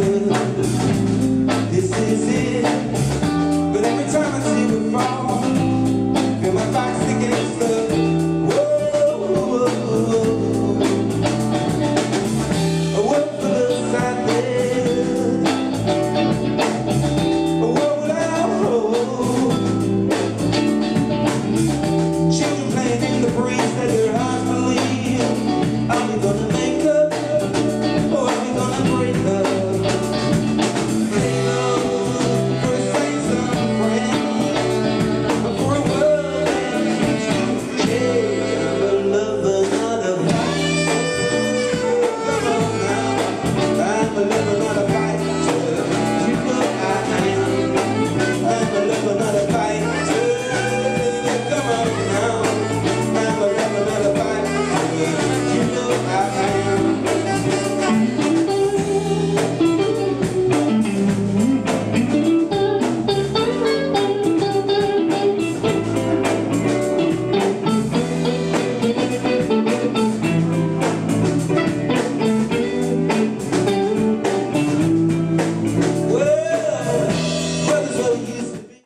good.